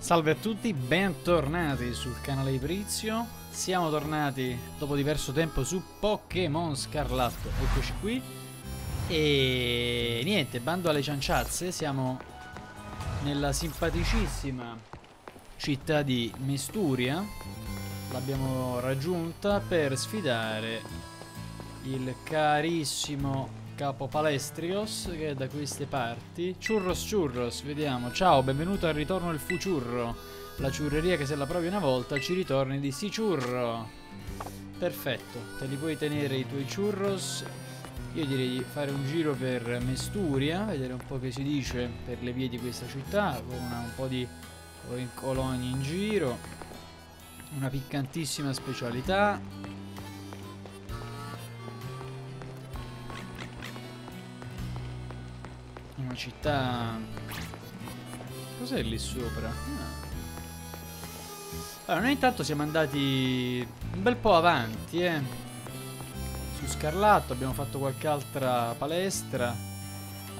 Salve a tutti, bentornati sul canale di Prizio. Siamo tornati dopo diverso tempo su Pokémon Scarlatto. Eccoci qui. E niente, bando alle cianciazze, siamo nella simpaticissima città di Mesturia. L'abbiamo raggiunta per sfidare il carissimo capo Palestrios che è da queste parti. Churros Churros, vediamo. Ciao, benvenuto al ritorno del Fuciurro. La ciurreria che se la provi una volta ci ritorni di sicurro. Perfetto, te li puoi tenere i tuoi churros. Io direi di fare un giro per Mesturia, vedere un po' che si dice per le vie di questa città, con una, un po' di coloni in giro. Una piccantissima specialità una città... Cos'è lì sopra? Ah. Allora, noi intanto siamo andati un bel po' avanti, eh. Su Scarlatto abbiamo fatto qualche altra palestra.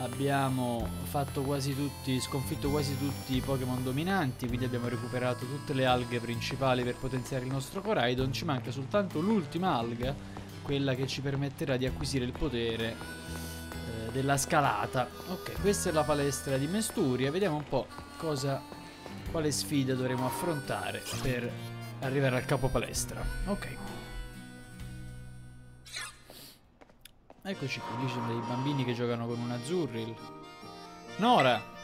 Abbiamo fatto quasi tutti, sconfitto quasi tutti i Pokémon dominanti, quindi abbiamo recuperato tutte le alghe principali per potenziare il nostro Coraidon. Ci manca soltanto l'ultima alga, quella che ci permetterà di acquisire il potere della scalata. Ok, questa è la palestra di Mesturia. Vediamo un po' cosa, quale sfida dovremo affrontare per arrivare al capo palestra. Ok. Eccoci qui, ci sono dei bambini che giocano con un azzurril. Nora!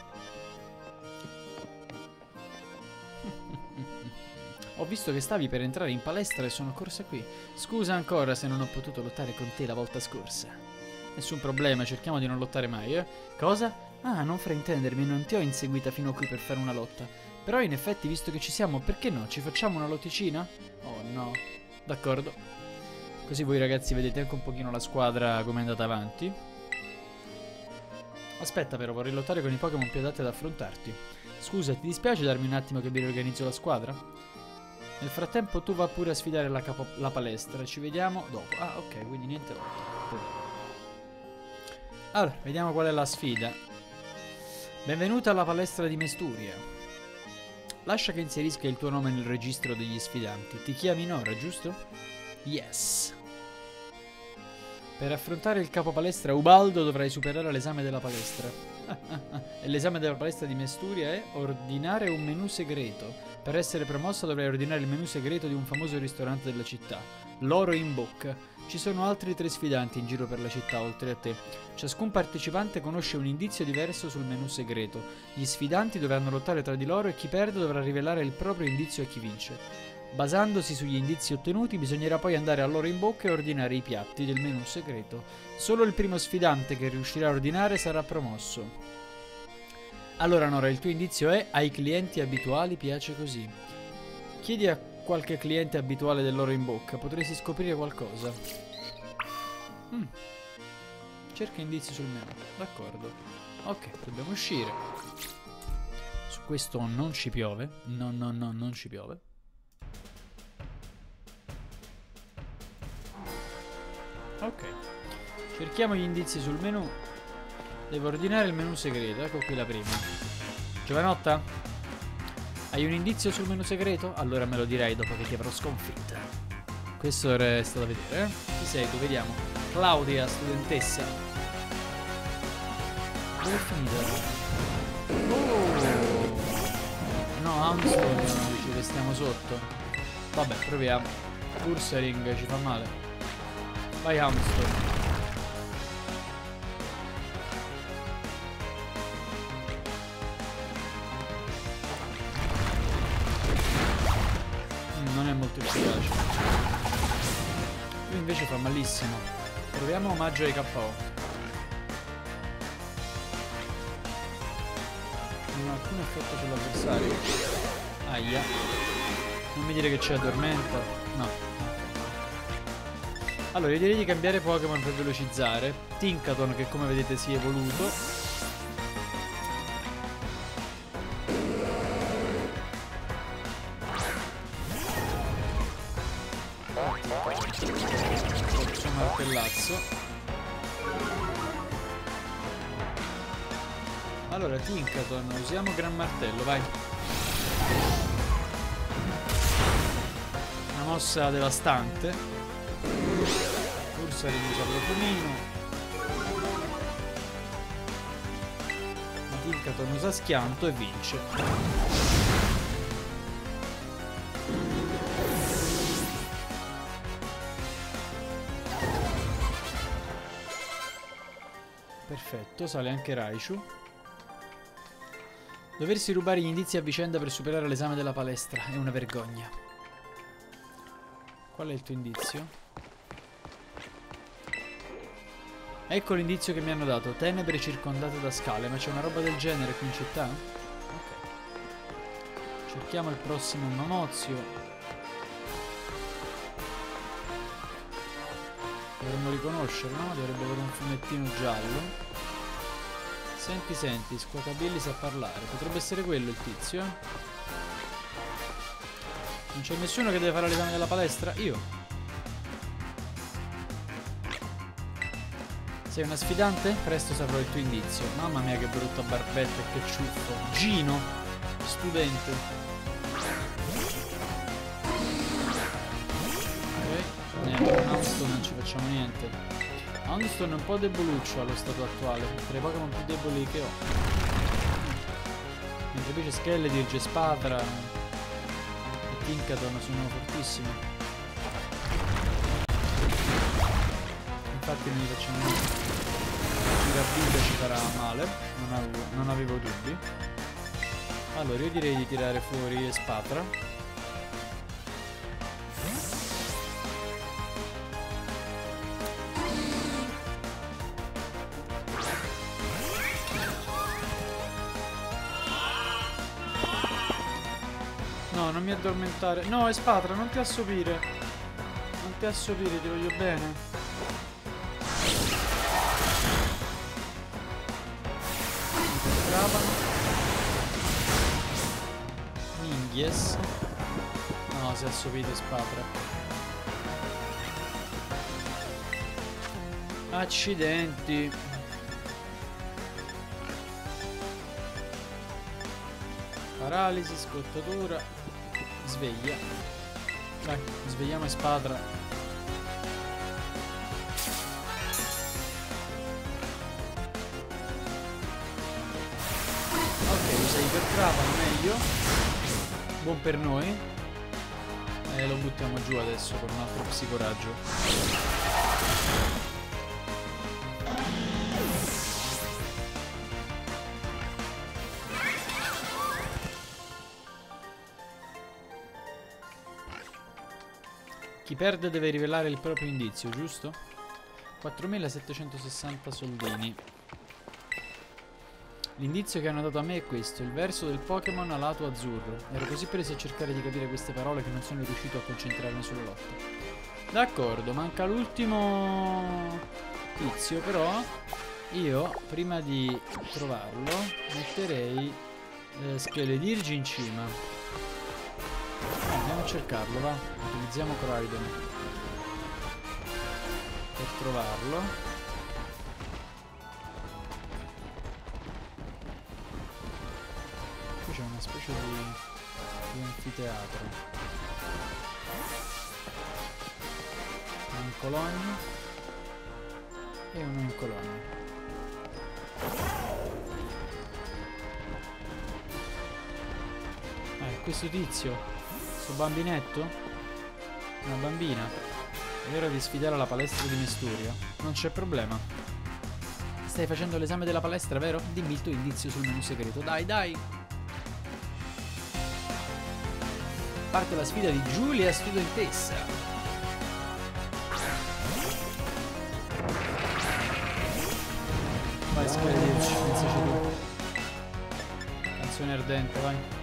Ho visto che stavi per entrare in palestra e sono corsa qui. Scusa ancora se non ho potuto lottare con te la volta scorsa. Nessun problema, cerchiamo di non lottare mai, eh? Cosa? Ah, non fraintendermi, non ti ho inseguita fino qui per fare una lotta. Però in effetti, visto che ci siamo, perché no? Ci facciamo una lotticina? Oh no. D'accordo. Così voi ragazzi vedete anche un pochino la squadra come è andata avanti. Aspetta però, vorrei lottare con i Pokémon più adatti ad affrontarti. Scusa, ti dispiace darmi un attimo che vi riorganizzo la squadra? Nel frattempo tu va pure a sfidare la, la palestra, ci vediamo dopo. Ah, ok, quindi niente lotta. Allora, vediamo qual è la sfida. Benvenuta alla palestra di Mesturia. Lascia che inserisca il tuo nome nel registro degli sfidanti. Ti chiami Nora, giusto? Yes. Per affrontare il capo palestra Ubaldo dovrai superare l'esame della palestra. e l'esame della palestra di Mesturia è ordinare un menù segreto. Per essere promossa dovrai ordinare il menù segreto di un famoso ristorante della città. L'oro in bocca. Ci sono altri tre sfidanti in giro per la città oltre a te. Ciascun partecipante conosce un indizio diverso sul menu segreto. Gli sfidanti dovranno lottare tra di loro e chi perde dovrà rivelare il proprio indizio a chi vince. Basandosi sugli indizi ottenuti bisognerà poi andare a loro in bocca e ordinare i piatti del menu segreto. Solo il primo sfidante che riuscirà a ordinare sarà promosso. Allora Nora, il tuo indizio è ai clienti abituali piace così. Chiedi a qualche cliente abituale dell'oro in bocca, potresti scoprire qualcosa. Mm. Cerca indizi sul menu, d'accordo. Ok, dobbiamo uscire. Su questo non ci piove. No, no, no, non ci piove. Ok. Cerchiamo gli indizi sul menu. Devo ordinare il menu segreto, ecco qui la prima. Giovanotta? Hai un indizio sul menu segreto? Allora me lo direi dopo che ti avrò sconfitta. Questo resta da vedere, eh? Chi sei tu? Vediamo. Claudia, studentessa. Dove è finita? Oh! No, Armstrong ci restiamo sotto. Vabbè, proviamo. Pursaring ci fa male. Vai Armstrong. Malissimo. Proviamo omaggio ai KO. Non ha alcun effetto sull'avversario. Aia. Non mi dire che c'è addormenta. No. Allora, io direi di cambiare Pokémon per velocizzare. Tinkaton, che come vedete si è evoluto. Tinkaton, usiamo Gran Martello, vai. Una mossa devastante. Forse riduce al locomino. Ma Tinkaton usa schianto e vince. Perfetto, sale anche Raichu. Doversi rubare gli indizi a vicenda per superare l'esame della palestra è una vergogna. Qual è il tuo indizio? Ecco l'indizio che mi hanno dato. Tenebre circondate da scale, ma c'è una roba del genere qui in città? Ok. Cerchiamo il prossimo Mamozio. Dovremmo riconoscerlo, no? Dovrebbe avere un fumettino giallo. Senti, senti, Squacabilly sa parlare. Potrebbe essere quello il tizio, eh? Non c'è nessuno che deve fare l'esame della palestra? Io. Sei una sfidante? Presto saprò il tuo indizio. Mamma mia che brutta barbetta e che ciuffo. Gino, studente. Ok, niente, con Houndstone non ci facciamo niente. Houndstone è un po' deboluccio allo stato attuale, tra i Pokémon più deboli che ho. Mentre invece Skeledir, Spatra e Tinkaton sono fortissimi. Infatti non gli facciamo niente. Girabilla ci farà male, non avevo, non avevo dubbi. Allora io direi di tirare fuori Spatra. Addormentare. No, Espatra, non ti assopire. Non ti assopire, ti voglio bene. Mi Bravano. Minghies. No, si è assopito Espatra. Accidenti. Paralisi, scottatura, sveglia. Dai, svegliamo Espadra. Ok, usa ipertrapano, meglio. Buon per noi. E lo buttiamo giù adesso con un altro psicoraggio. Perde deve rivelare il proprio indizio, giusto? 4760 soldini. L'indizio che hanno dato a me è questo, il verso del Pokémon a lato azzurro. Ero così preso a cercare di capire queste parole che non sono riuscito a concentrarmi sulla lotta. D'accordo, manca l'ultimo tizio, però io, prima di trovarlo, metterei eh, Scheledirgi in cima. Andiamo a cercarlo, va. Utilizziamo Croydon. Per trovarlo. Qui c'è una specie di, di anfiteatro. Un cologno. E uno in cologno. Eh, questo tizio questo bambinetto? Una bambina? È ora di sfidare la palestra di Mesturio. Non c'è problema. Stai facendo l'esame della palestra, vero? Dimmi il tuo indizio sul menu segreto. Dai, dai! Parte la sfida di Giulia studentessa. Vai, Squirrelirci, pensaci tu. Canzone ardente, vai.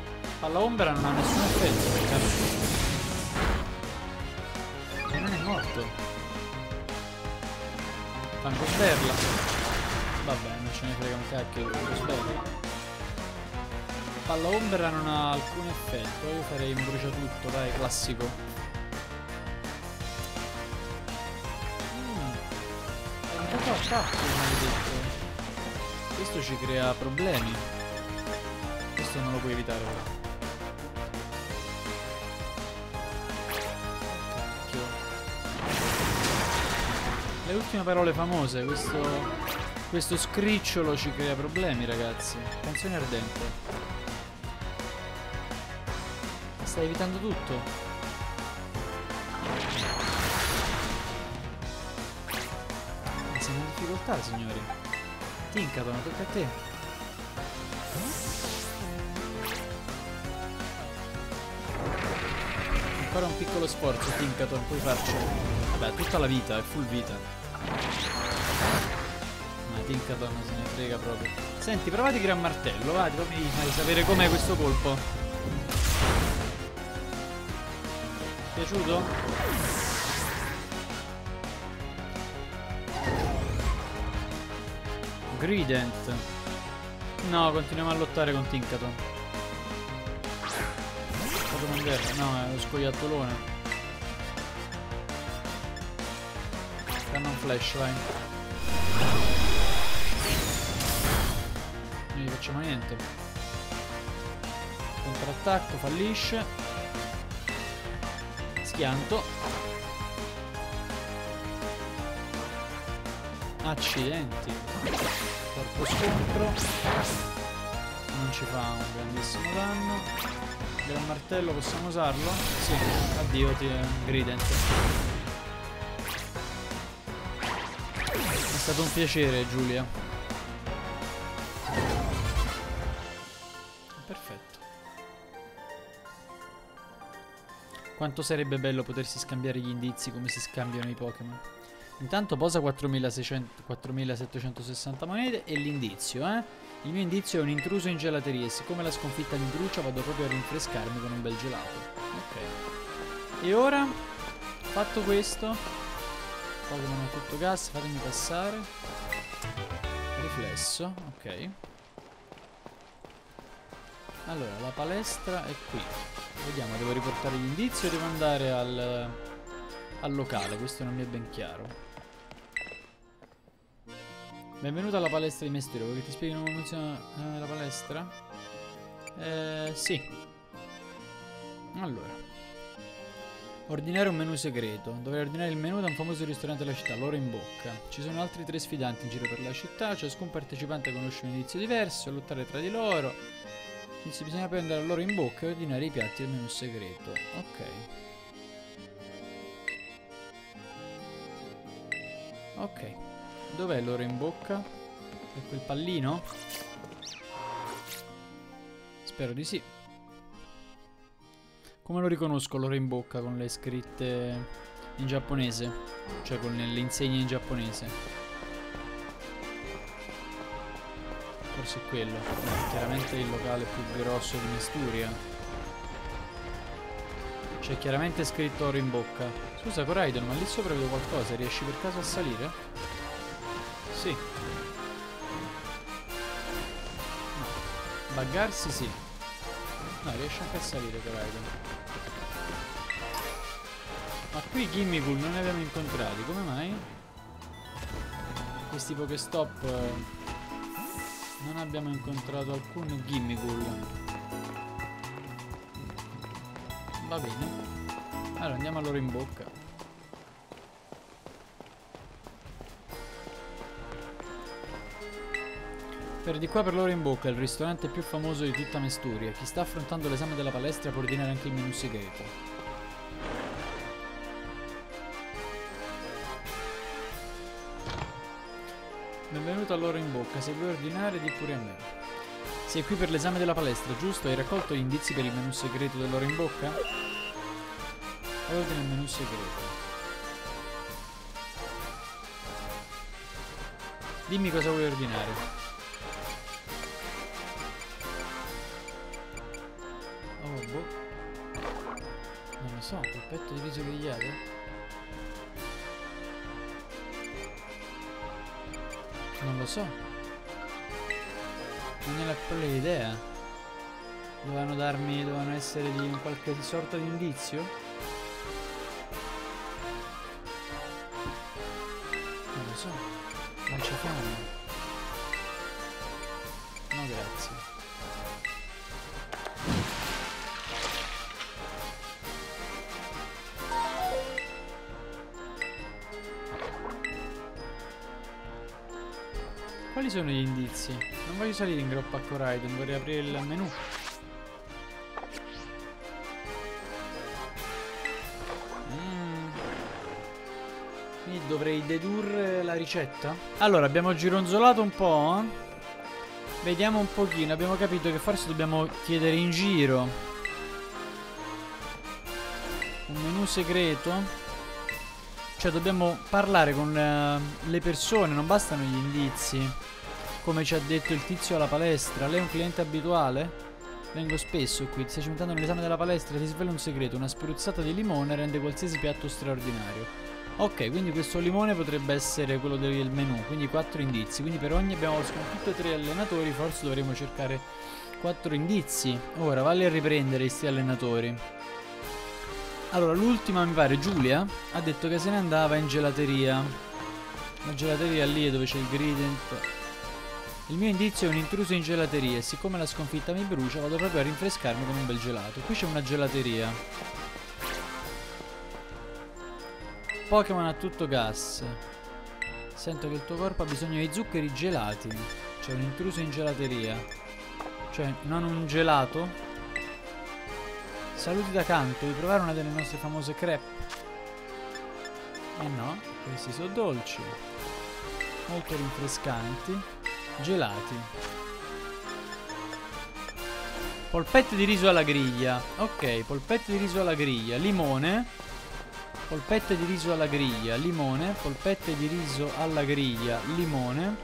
Palla ombra non ha nessun effetto perché E non è morto. Fango sberla. Vabbè, non ce ne frega un cacchio, fango sberla. Palla ombra non ha alcun effetto. Io farei un bruciatutto, dai, classico. Mm. Po' attacco, maledetto. Questo ci crea problemi. Questo non lo puoi evitare però. Le ultime parole famose, questo, questo scricciolo ci crea problemi ragazzi. Canzone ardente. Stai evitando tutto. Ma siamo in difficoltà signori. Tinkaton, tocca a te. Ancora un piccolo sforzo, Tinkaton, puoi farci. Vabbè, tutta la vita, è full vita. Tinkaton se ne frega proprio. Senti, provate Gran Martello, va, ti fammi sapere com'è questo colpo. Piaciuto? Grident. No, continuiamo a lottare con Tinkaton. No, è lo scoiattolone. Cannon flash, vai. Facciamo niente. Contrattacco, fallisce. Schianto. Accidenti. Corpo scontro. Non ci fa un grandissimo danno. Gran martello possiamo usarlo? Sì, addio ti Grident. È stato un piacere Giulia. Quanto sarebbe bello potersi scambiare gli indizi come si scambiano i Pokémon. Intanto posa 4760 monete e l'indizio, eh? Il mio indizio è un intruso in gelateria e siccome la sconfitta mi brucia vado proprio a rinfrescarmi con un bel gelato. Ok. E ora, fatto questo, Pokémon a tutto gas, fatemi passare. Riflesso, ok. Allora, la palestra è qui. Vediamo, devo riportare gli indizi o devo andare al, al locale? Questo non mi è ben chiaro. Benvenuto alla palestra di mestiere, vuoi che ti spieghi come funziona eh, la palestra? Eh, sì. Allora. Ordinare un menu segreto. Dovrei ordinare il menu da un famoso ristorante della città, loro in bocca. Ci sono altri tre sfidanti in giro per la città, ciascun partecipante conosce un indizio diverso, lottare tra di loro. Quindi bisogna poi andare loro in bocca e ordinare i piatti del menu segreto. Ok. Ok. Dov'è l'oro in bocca? È quel pallino? Spero di sì. Come lo riconosco l'oro in bocca con le scritte in giapponese? Cioè con le insegne in giapponese. Forse è quello. È chiaramente il locale più grosso di Misturia. C'è chiaramente scritto oro in bocca. Scusa Coraidon, ma lì sopra vedo qualcosa. Riesci per caso a salire? Sì. No. Buggarsi sì. No, riesce anche a salire Coraidon. Ma qui Gimmicool non ne abbiamo incontrati, come mai? Questi Pokestop eh, non abbiamo incontrato alcun Gimmicool. Va bene. Allora andiamo a loro in bocca. Per di qua per loro in bocca, il ristorante più famoso di tutta Mesturia. Chi sta affrontando l'esame della palestra può ordinare anche il menù segreto. Benvenuto a in bocca, se vuoi ordinare di pure a me. Sei qui per l'esame della palestra, giusto? Hai raccolto gli indizi per il menù segreto dell'oro in bocca? Ordina il menù segreto. Dimmi cosa vuoi ordinare. so, polpetto di riso grigliato? Non lo so. Non è la proprio idea. Dovevano darmi, dovevano essere di un qualche sorta di indizio? Quali sono gli indizi? Non voglio salire in groppa Coraiden, vorrei aprire il menu. Mm. Quindi dovrei dedurre la ricetta? Allora, abbiamo gironzolato un po'. eh. Vediamo un pochino. Abbiamo capito che forse dobbiamo chiedere in giro. Un menu segreto. Cioè dobbiamo parlare con eh, le persone, non bastano gli indizi. Come ci ha detto il tizio alla palestra. Lei è un cliente abituale? Vengo spesso qui, stai cimentando nell'esame della palestra, ti svela un segreto, una spruzzata di limone rende qualsiasi piatto straordinario. Ok, quindi questo limone potrebbe essere quello del menù, quindi quattro indizi. Quindi per ogni abbiamo sconfitto tre allenatori, forse dovremo cercare quattro indizi. Ora, valli a riprendere questi allenatori. Allora, l'ultima mi pare, Giulia, ha detto che se ne andava in gelateria. La gelateria lì è dove c'è il gradient. Il mio indizio è un intruso in gelateria e siccome la sconfitta mi brucia vado proprio a rinfrescarmi con un bel gelato. Qui c'è una gelateria. Pokémon a tutto gas. Sento che il tuo corpo ha bisogno di zuccheri gelati. C'è un intruso in gelateria. Cioè, non un gelato. Saluti da canto, vuoi provare una delle nostre famose crepe? Eh no, questi sono dolci. Molto rinfrescanti. Gelati. Polpette di riso alla griglia. Ok, polpette di riso alla griglia. Limone. Polpette di riso alla griglia. Limone. Polpette di riso alla griglia. Limone.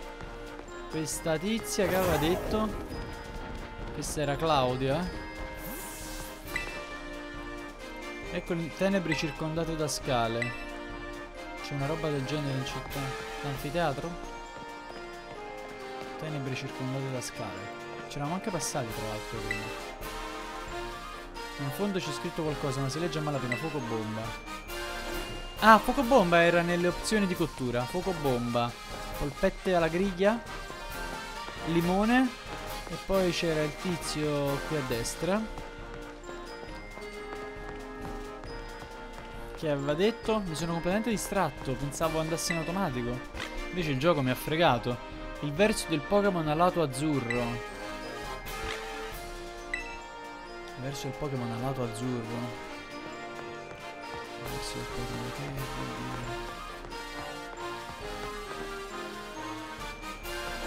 Questa tizia che aveva detto. Questa era Claudia. Ecco le tenebre circondate da scale. C'è una roba del genere in città. L'anfiteatro? Tenebre circondate da scale. C'eravamo anche passati tra l'altro prima. In fondo c'è scritto qualcosa, ma si legge a malapena. Fuoco bomba. Ah, fuoco bomba era nelle opzioni di cottura. Fuoco bomba. Polpette alla griglia. Limone. E poi c'era il tizio qui a destra. Che aveva detto? Mi sono completamente distratto. Pensavo andasse in automatico. Invece il gioco mi ha fregato. Il verso del Pokémon a lato azzurro. Il verso del Pokémon a lato azzurro. Il verso del Pokémon che?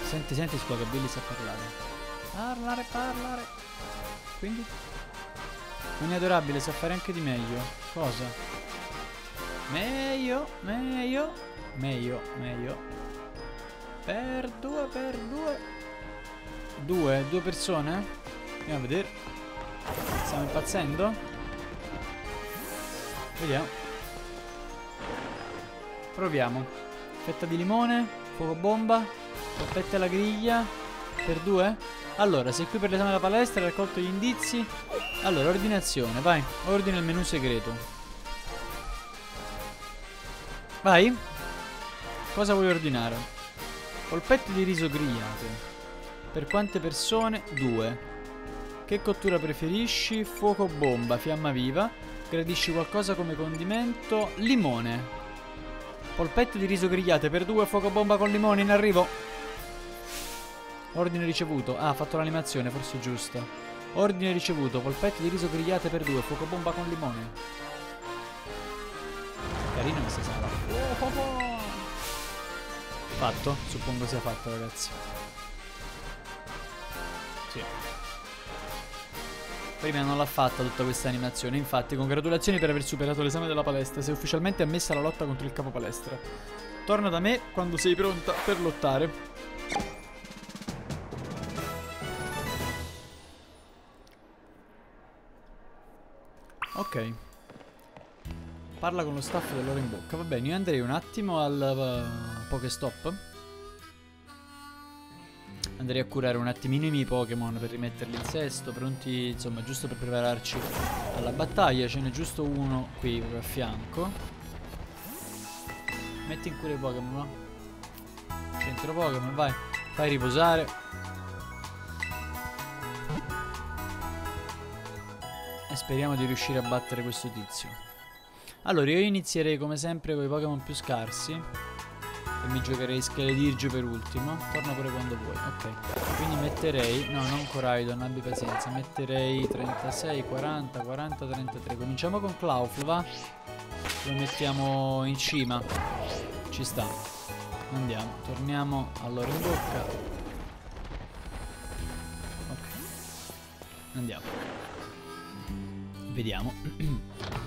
Senti, senti, scuola, Billy sa parlare. Parlare, parlare. Quindi? Non è adorabile, sa fare anche di meglio. Cosa? Meglio, meglio, meglio, meglio. Per due, per due. Due, due persone? Andiamo a vedere. Stiamo impazzendo? Vediamo. Proviamo. Fetta di limone, fuoco bomba, polpette alla griglia. Per due? Allora, sei qui per l'esame della palestra, hai raccolto gli indizi. Allora, ordinazione, vai. Ordina il menu segreto. Vai. Cosa vuoi ordinare? Polpette di riso grigliate. Per quante persone? Due. Che cottura preferisci? Fuoco bomba, fiamma viva. Gradisci qualcosa come condimento? Limone. Polpette di riso grigliate per due, fuoco bomba con limone in arrivo. Ordine ricevuto. Ah, ha fatto l'animazione, forse è giusta. Ordine ricevuto, polpette di riso grigliate per due, fuoco bomba con limone. Carina questa sala. Oh, oh, oh. Fatto? Suppongo sia fatto, ragazzi. Sì. Prima non l'ha fatta tutta questa animazione, infatti congratulazioni per aver superato l'esame della palestra, sei ufficialmente ammessa alla lotta contro il capo palestra. Torna da me quando sei pronta per lottare. Ok. Parla con lo staff dell'ora in bocca. Va bene, io andrei un attimo al uh, Pokestop. Andrei a curare un attimino i miei Pokémon per rimetterli in sesto, pronti, insomma, giusto per prepararci alla battaglia. Ce n'è giusto uno qui a fianco. Metti in cura i Pokémon, no? Centro Pokémon, vai. Fai riposare. E speriamo di riuscire a battere questo tizio. Allora, io inizierei come sempre con i Pokémon più scarsi. E mi giocherei Skeledirgio per ultimo. Torna pure quando vuoi. Ok. Quindi metterei. No, non Coraidon, abbi pazienza. Metterei 36, 40, 40, 33. Cominciamo con Claufl, va? Lo mettiamo in cima. Ci sta. Andiamo. Torniamo allora in bocca. Ok. Andiamo. Vediamo.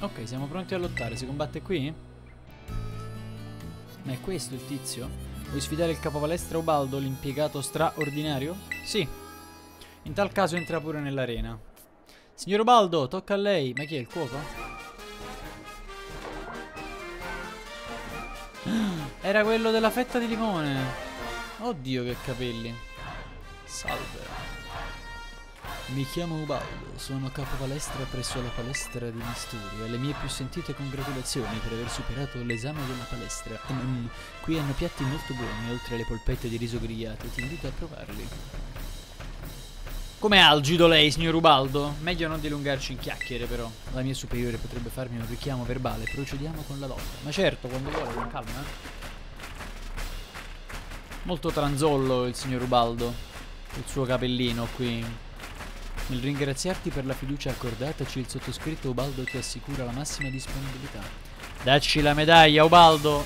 ok, siamo pronti a lottare. Si combatte qui? Ma è questo il tizio? Vuoi sfidare il capopalestra Ubaldo, l'impiegato straordinario? Sì. In tal caso entra pure nell'arena. Signor Ubaldo, tocca a lei. Ma chi è il cuoco? Era quello della fetta di limone. Oddio che capelli. Salve. Mi chiamo Ubaldo, sono capo palestra presso la palestra di Misturi e le mie più sentite congratulazioni per aver superato l'esame della palestra. Mm, qui hanno piatti molto buoni, oltre alle polpette di riso grigliate, ti invito a provarli. Come algido lei, signor Ubaldo? Meglio non dilungarci in chiacchiere, però. La mia superiore potrebbe farmi un richiamo verbale. Procediamo con la lotta. Ma certo, quando vuole, con calma. Eh? Molto tranzollo il signor Ubaldo. Il suo capellino qui nel ringraziarti per la fiducia accordataci, il sottoscritto Ubaldo ti assicura la massima disponibilità. Dacci la medaglia, Ubaldo!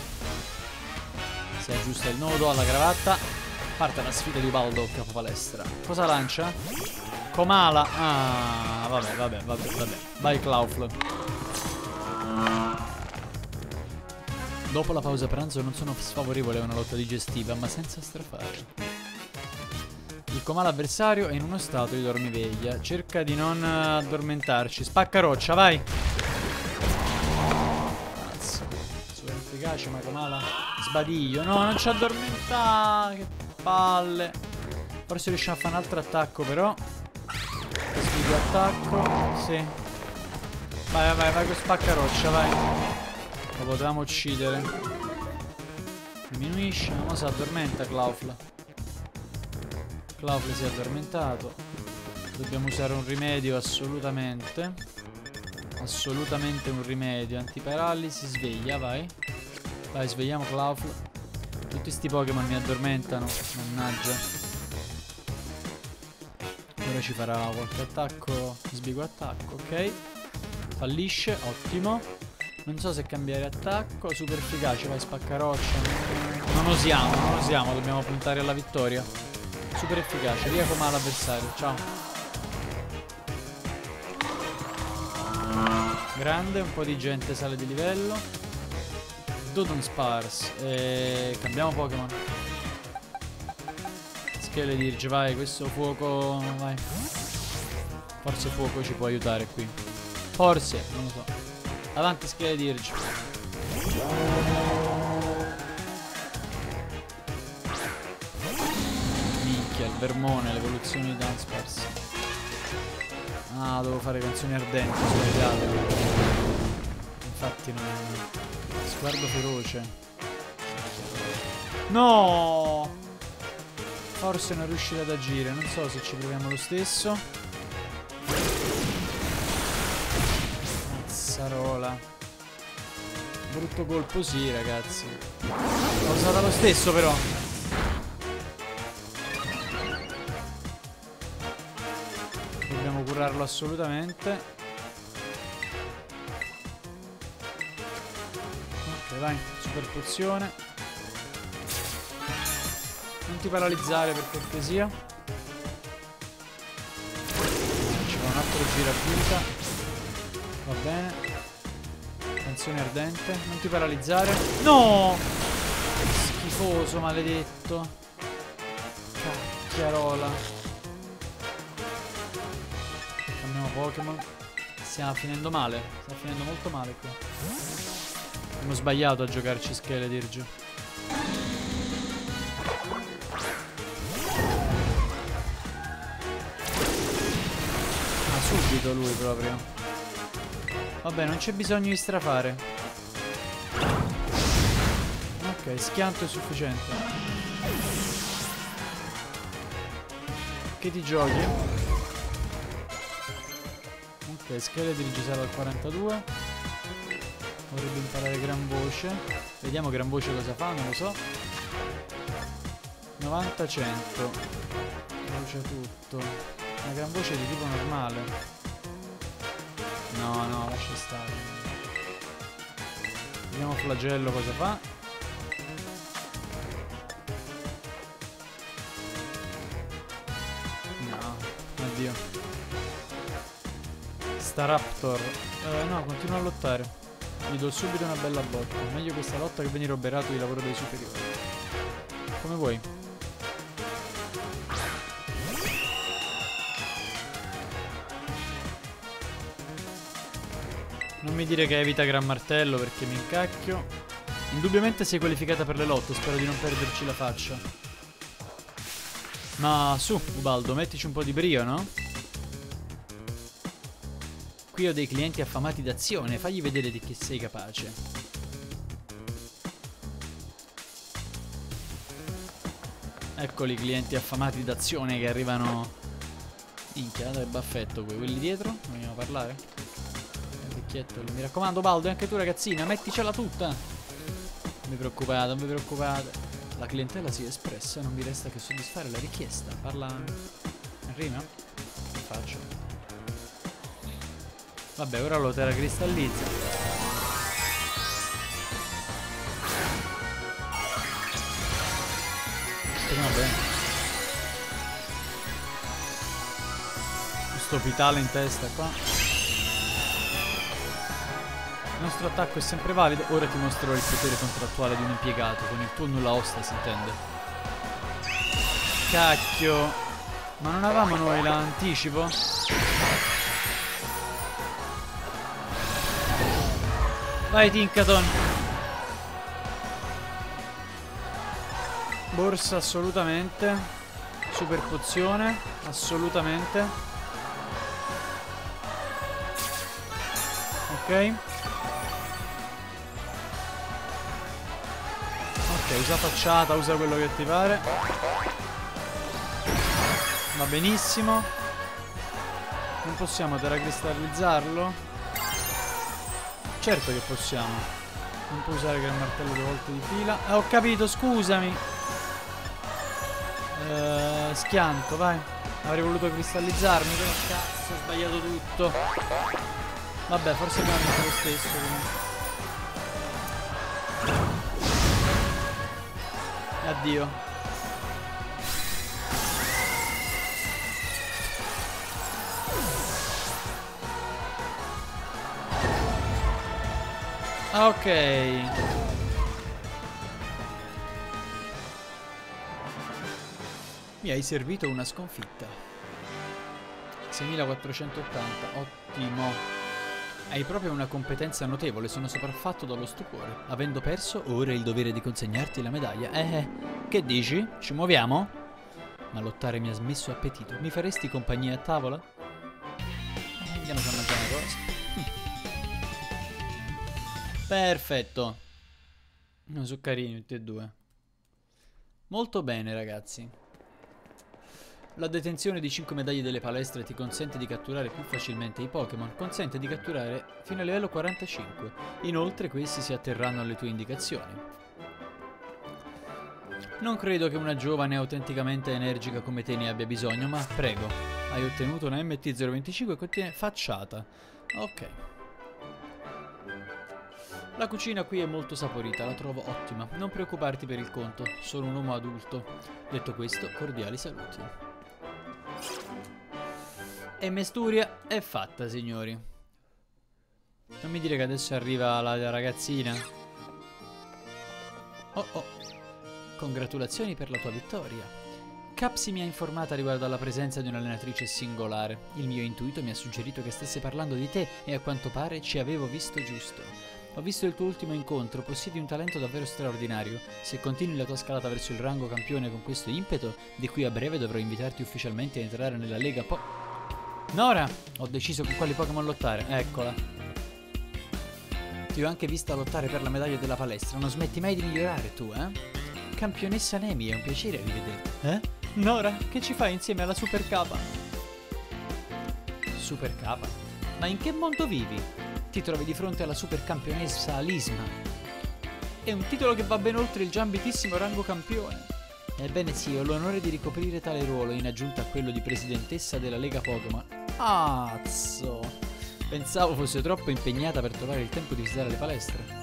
Si aggiusta il nodo alla cravatta. Parte la sfida di Ubaldo, capo palestra. Cosa lancia? Comala. Ah, vabbè, vabbè, vabbè, vabbè. Vai, Klaufl. Dopo la pausa pranzo non sono sfavorevole a una lotta digestiva, ma senza strafare. Il comà l'avversario è in uno stato di dormiveglia. Cerca di non addormentarci. Spacca roccia, vai. Cazzo. Super efficace, ma Comala. Sbadiglio. No, non ci addormenta. Che palle. Forse riusciamo a fare un altro attacco, però. Sfido attacco. Sì. Vai, vai, vai con spacca roccia, vai. Lo potevamo uccidere. Diminuisce. Ma si addormenta Klaufla. Claude si è addormentato. Dobbiamo usare un rimedio assolutamente. Assolutamente un rimedio. Antiparalisi, sveglia, vai. Vai, svegliamo Claude. Tutti sti Pokémon mi addormentano. Mannaggia. Ora ci farà qualche attacco. Sbigo attacco, ok. Fallisce, ottimo. Non so se cambiare attacco. Super efficace, vai, spaccaroccia. Non osiamo, non osiamo, dobbiamo puntare alla vittoria. Super efficace, via come l'avversario. Ciao. Grande, un po' di gente sale di livello. Dodon Spars. E... Cambiamo Pokémon. Skeledirge, vai, questo fuoco. Vai. Forse fuoco ci può aiutare qui. Forse, non lo so. Avanti Skeledirge. Vermone, l'evoluzione di Dunsparce. Ah, devo fare canzoni ardenti gare. Infatti non. Sguardo feroce. No! Forse non riuscirà ad agire, non so se ci proviamo lo stesso. Mazzarola. Brutto colpo sì, ragazzi. L'ho usata lo stesso però. Curarlo assolutamente. Ok, vai, super pozione. Non ti paralizzare per cortesia. Ci fa un altro giro a vita. Va bene. Canzone ardente. Non ti paralizzare. No! Schifoso, maledetto. Cacchiarola. Pokémon. Stiamo finendo male. Sta finendo molto male qui. Abbiamo sbagliato a giocarci Skeledirge. Ah, subito lui proprio. Vabbè, non c'è bisogno di strafare. Ok, schianto è sufficiente. Che ti giochi? Ok, scheletri sarà al 42. Vorrebbe imparare gran voce. Vediamo gran voce cosa fa, non lo so. 90-100. Voce tutto. Una gran voce di tipo normale. No, no, lascia stare. Vediamo flagello cosa fa. Staraptor. Eh, no, continua a lottare. Gli do subito una bella botta. Meglio questa lotta che venire oberato di lavoro dei superiori. Come vuoi. Non mi dire che evita Gran Martello perché mi incacchio. Indubbiamente sei qualificata per le lotte, spero di non perderci la faccia. Ma su, Ubaldo, mettici un po' di brio, no? Ho dei clienti affamati d'azione, fagli vedere di che sei capace. Eccoli i clienti affamati d'azione che arrivano... Minchia, dai baffetto qui, quelli dietro? Vogliamo parlare? Vecchietto, mi raccomando Baldo, anche tu ragazzina, metticela tutta! Non vi preoccupate, non vi preoccupate. La clientela si è espressa, non vi resta che soddisfare la richiesta. Parla... Rima? Che faccio? Vabbè, ora lo teracristallizza. Speriamo bene. Questo vitale in testa qua. Il nostro attacco è sempre valido. Ora ti mostrerò il potere contrattuale di un impiegato. Con il tuo nulla osta si intende. Cacchio. Ma non avevamo noi l'anticipo? Vai Tinkaton. Borsa assolutamente. Super pozione. Assolutamente. Ok. Ok, usa facciata, usa quello che ti pare. Va benissimo. Non possiamo teracristallizzarlo. Certo che possiamo. Non puoi usare il martello due volte di fila. Eh, ho capito, scusami. Eh, schianto, vai. Avrei voluto cristallizzarmi, però cazzo, ho sbagliato tutto. Vabbè, forse abbiamo fatto lo stesso. Quindi. Addio. Ok. Mi hai servito una sconfitta. 6480, ottimo. Hai proprio una competenza notevole, sono sopraffatto dallo stupore. Avendo perso, ora il dovere di consegnarti la medaglia. Eh, che dici? Ci muoviamo? Ma lottare mi ha smesso appetito. Mi faresti compagnia a tavola? Eh, andiamo a mangiare una cosa. Perfetto. Non sono carini tutti e due. Molto bene, ragazzi. La detenzione di 5 medaglie delle palestre ti consente di catturare più facilmente i Pokémon, consente di catturare fino a livello 45. Inoltre questi si atterranno alle tue indicazioni. Non credo che una giovane autenticamente energica come te ne abbia bisogno, ma prego. Hai ottenuto una MT025 e contiene facciata. Ok. La cucina qui è molto saporita, la trovo ottima. Non preoccuparti per il conto, sono un uomo adulto. Detto questo, cordiali saluti. E Mesturia è fatta, signori. Non mi dire che adesso arriva la ragazzina. Oh oh. Congratulazioni per la tua vittoria. Capsi mi ha informata riguardo alla presenza di un'allenatrice singolare. Il mio intuito mi ha suggerito che stesse parlando di te e a quanto pare ci avevo visto giusto. Ho visto il tuo ultimo incontro, possiedi un talento davvero straordinario. Se continui la tua scalata verso il rango campione con questo impeto, di qui a breve dovrò invitarti ufficialmente a entrare nella Lega Po... Nora! Ho deciso con quali Pokémon lottare, eccola. Ti ho anche vista lottare per la medaglia della palestra, non smetti mai di migliorare tu, eh? Campionessa Nemi, è un piacere rivederti. Eh? Nora, che ci fai insieme alla Super K? Super K? Ma in che mondo vivi? Ti trovi di fronte alla super campionessa Alisma. È un titolo che va ben oltre il già ambitissimo rango campione. Ebbene sì, ho l'onore di ricoprire tale ruolo in aggiunta a quello di presidentessa della Lega Pokémon. Azzo! Pensavo fosse troppo impegnata per trovare il tempo di visitare le palestre.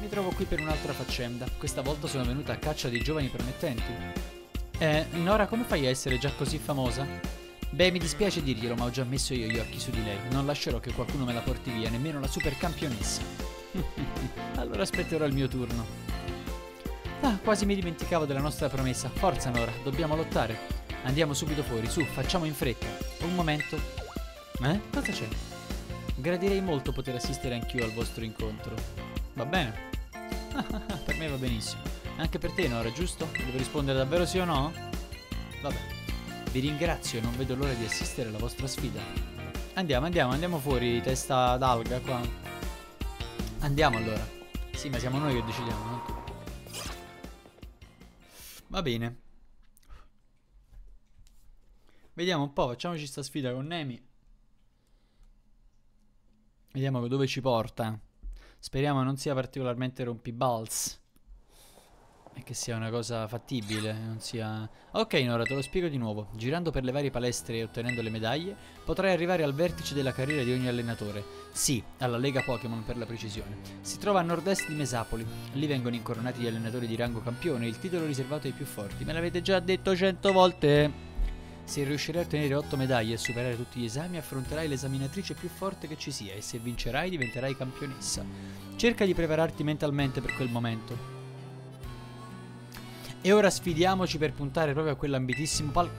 Mi trovo qui per un'altra faccenda. Questa volta sono venuta a caccia di giovani promettenti. Eh, Nora, come fai a essere già così famosa? Beh, mi dispiace dirglielo, ma ho già messo io gli occhi su di lei. Non lascerò che qualcuno me la porti via, nemmeno la super campionessa. allora aspetterò il mio turno. Ah, quasi mi dimenticavo della nostra promessa. Forza, Nora, dobbiamo lottare. Andiamo subito fuori, su, facciamo in fretta. Un momento. Eh? Cosa c'è? Gradirei molto poter assistere anch'io al vostro incontro. Va bene. per me va benissimo. Anche per te, Nora, giusto? Devo rispondere davvero sì o no? Vabbè. Vi ringrazio e non vedo l'ora di assistere alla vostra sfida. Andiamo, andiamo, andiamo fuori, testa d'alga qua. Andiamo allora. Sì, ma siamo noi che decidiamo, non tu. Va bene. Vediamo un po', facciamoci sta sfida con Nemi. Vediamo dove ci porta. Speriamo non sia particolarmente rompibalz. E che sia una cosa fattibile, non sia... Ok Nora, te lo spiego di nuovo. Girando per le varie palestre e ottenendo le medaglie, potrai arrivare al vertice della carriera di ogni allenatore. Sì, alla Lega Pokémon per la precisione. Si trova a nord-est di Mesapoli. Lì vengono incoronati gli allenatori di rango campione, il titolo riservato ai più forti. Me l'avete già detto cento volte! Se riuscirai a ottenere 8 medaglie e superare tutti gli esami, affronterai l'esaminatrice più forte che ci sia e se vincerai diventerai campionessa. Cerca di prepararti mentalmente per quel momento. E ora sfidiamoci per puntare proprio a quell'ambitissimo pal...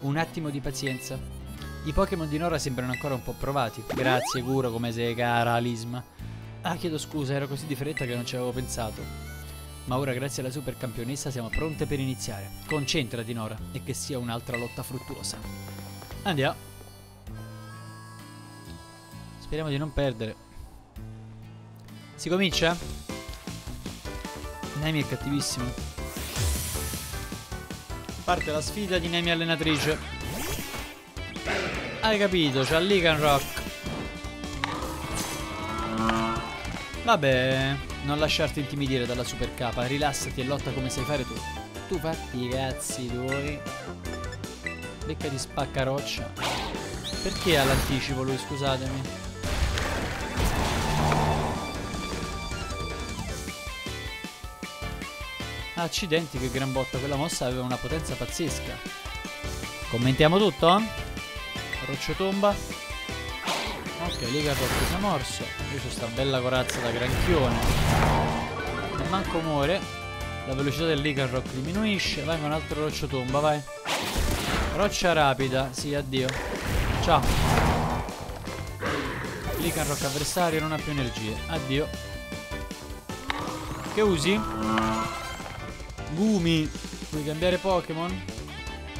Un attimo di pazienza. I Pokémon di Nora sembrano ancora un po' provati. Grazie, Guro, come sei cara, Alisma. Ah, chiedo scusa, ero così di fretta che non ci avevo pensato. Ma ora, grazie alla super campionessa, siamo pronte per iniziare. Concentrati, Nora, e che sia un'altra lotta fruttuosa. Andiamo. Speriamo di non perdere. Si comincia? Nemi è cattivissimo. Parte la sfida di Nemi allenatrice. Hai capito, c'ha Ligan Rock. Vabbè, non lasciarti intimidire dalla super capa, rilassati e lotta come sai fare tu. Tu fatti i cazzi tuoi. Becca di spaccaroccia. Perché all'anticipo lui, scusatemi? Accidenti che gran botta, quella mossa aveva una potenza pazzesca. Commentiamo tutto? Roccio tomba. Ok, Liga si è morso. C'è sta bella corazza da granchione. E manco muore. La velocità del Ligarrock diminuisce. Vai con un altro roccio tomba, vai. Roccia rapida. Sì, addio. Ciao. Ligarrock avversario non ha più energie. Addio. Che usi? Gumi. Vuoi cambiare Pokémon?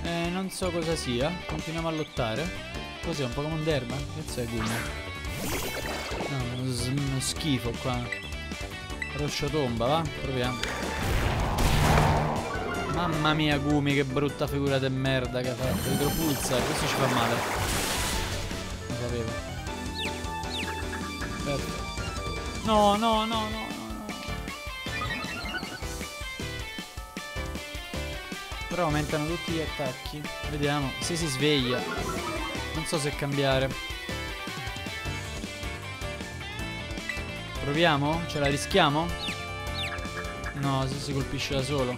Eh, non so cosa sia. Continuiamo a lottare. Cos'è, un Pokémon d'erba? Che cazzo è Gumi? No, uno, uno schifo qua. Roccio tomba, va? Proviamo. Mamma mia Gumi, che brutta figura de merda che ha fatto. Idropulsa, questo ci fa male. Lo sapevo. Perfetto. No, no, no, no. Però aumentano tutti gli attacchi. Vediamo se si sveglia. Non so se cambiare. Proviamo? Ce la rischiamo? No, se si colpisce da solo.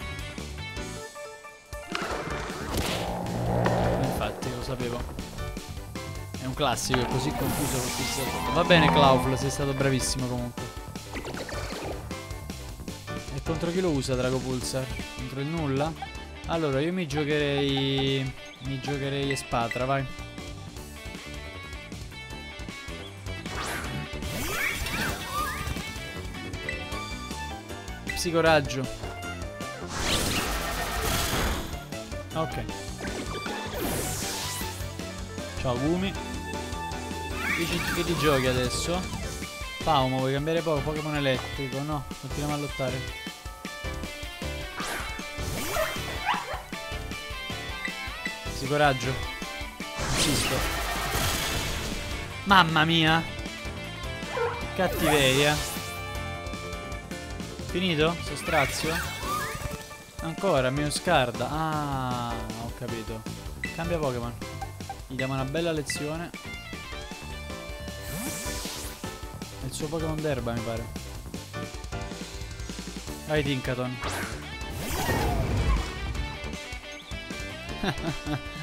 Infatti, lo sapevo. È un classico, è così confuso Va bene, Claufl, sei stato bravissimo comunque. E contro chi lo usa Drago Pulsar? Contro il nulla? Allora, io mi giocherei... Mi giocherei Espatra, vai. Psicoraggio. Ok. Ciao Gumi. Che ti giochi adesso? Paumo, vuoi cambiare poco? Pokémon elettrico? No, continuiamo a lottare. Ragazzi, coraggio. Insisto. Mamma mia. Cattiveria. Finito? Sostrazio? Ancora, mio scarda. Ah, ho capito. Cambia Pokémon. Gli diamo una bella lezione. È il suo Pokémon d'erba, mi pare. Vai, Tinkaton.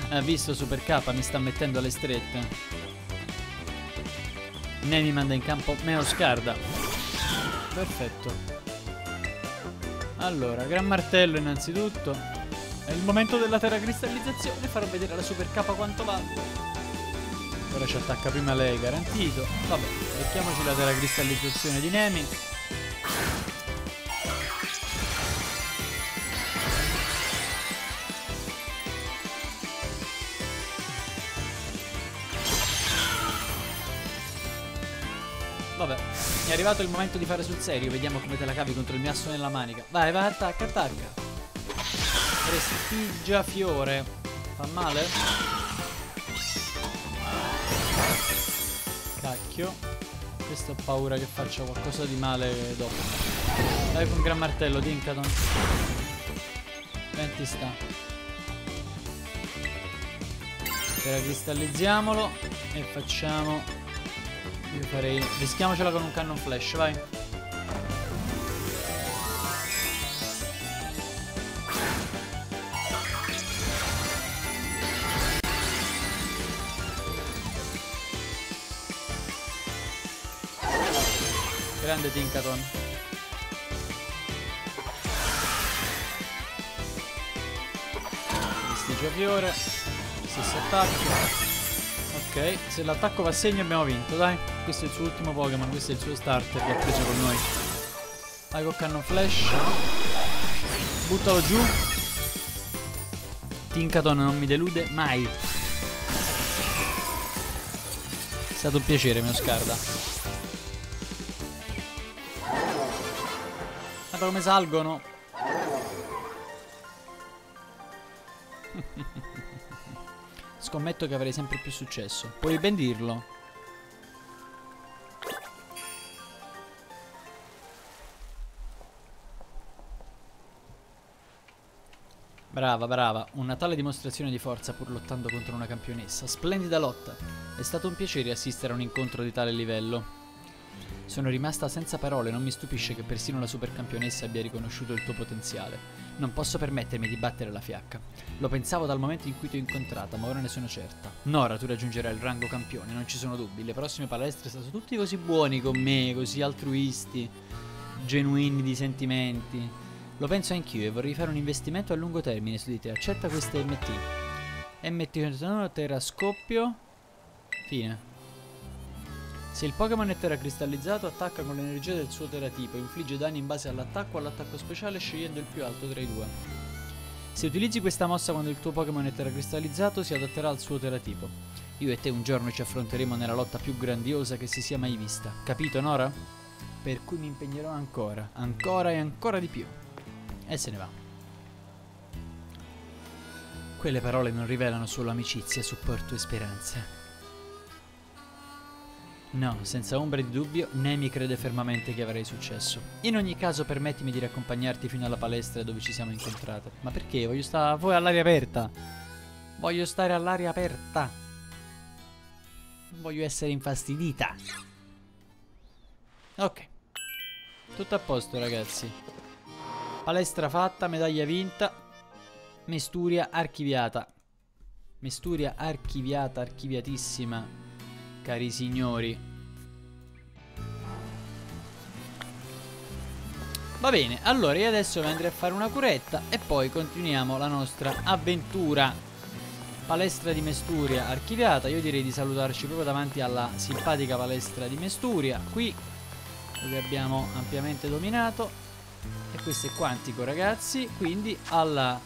Ha visto Super K, mi sta mettendo alle strette. Ne mi manda in campo Meo Scarda. Perfetto. Allora, Gran Martello innanzitutto. È il momento della terracristallizzazione. Farò vedere la Super K quanto vale. Ora ci attacca prima lei, garantito. Vabbè, mettiamoci la terracristallizzazione di Nemi. Arrivato il momento di fare sul serio. Vediamo come te la cavi contro il mio asso nella manica. Vai, vai, attacca, attacca. Prestigia fiore. Fa male? Cacchio. Questo ho paura che faccia qualcosa di male dopo. Vai con gran martello, Dinkaton. Venti sta. Terracristallizziamolo e facciamo io farei... Rischiamocela con un cannon flash, vai. Grande Tinkaton. Vestigio fiore. Stesso attacco. Ok, se l'attacco va a segno abbiamo vinto, dai. Questo è il suo ultimo Pokémon, questo è il suo starter che ha preso con noi. Vai con cannon flash. Buttalo giù. Tinkaton non mi delude mai. È stato un piacere, mio scarda. Guarda come salgono. Scommetto che avrei sempre più successo. Puoi ben dirlo. Brava, brava. Una tale dimostrazione di forza pur lottando contro una campionessa. Splendida lotta. È stato un piacere assistere a un incontro di tale livello. Sono rimasta senza parole, non mi stupisce che persino la supercampionessa abbia riconosciuto il tuo potenziale. Non posso permettermi di battere la fiacca. Lo pensavo dal momento in cui ti ho incontrata, ma ora ne sono certa. Nora, tu raggiungerai il rango campione, non ci sono dubbi. Le prossime palestre saranno tutti così buoni con me, così altruisti, genuini di sentimenti. Lo penso anch'io e vorrei fare un investimento a lungo termine su di te. Accetta queste MT. MT terascoppio. Fine. Se il Pokémon è terracristallizzato, attacca con l'energia del suo teratipo, infligge danni in base all'attacco o all'attacco speciale scegliendo il più alto tra i due. Se utilizzi questa mossa quando il tuo Pokémon è terracristallizzato, si adatterà al suo teratipo. Io e te un giorno ci affronteremo nella lotta più grandiosa che si sia mai vista. Capito, Nora? Per cui mi impegnerò ancora, ancora e ancora di più. E se ne va. Quelle parole non rivelano solo amicizia, supporto e speranze. No, senza ombra di dubbio, Nemi crede fermamente che avrei successo. In ogni caso, permettimi di riaccompagnarti fino alla palestra dove ci siamo incontrate. Ma perché? Voglio stare voi all'aria aperta. Voglio stare all'aria aperta. Non voglio essere infastidita. Ok. Tutto a posto, ragazzi. Palestra fatta, medaglia vinta. Mesturia archiviata. Mesturia archiviata, archiviatissima cari signori. Va bene, allora io adesso andrei a fare una curetta e poi continuiamo la nostra avventura. Palestra di Mesturia archiviata, io direi di salutarci proprio davanti alla simpatica palestra di Mesturia, qui dove abbiamo ampiamente dominato. E questo è quantico ragazzi, quindi alla,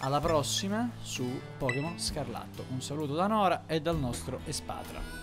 alla prossima su Pokémon Scarlatto. Un saluto da Nora e dal nostro Espatra.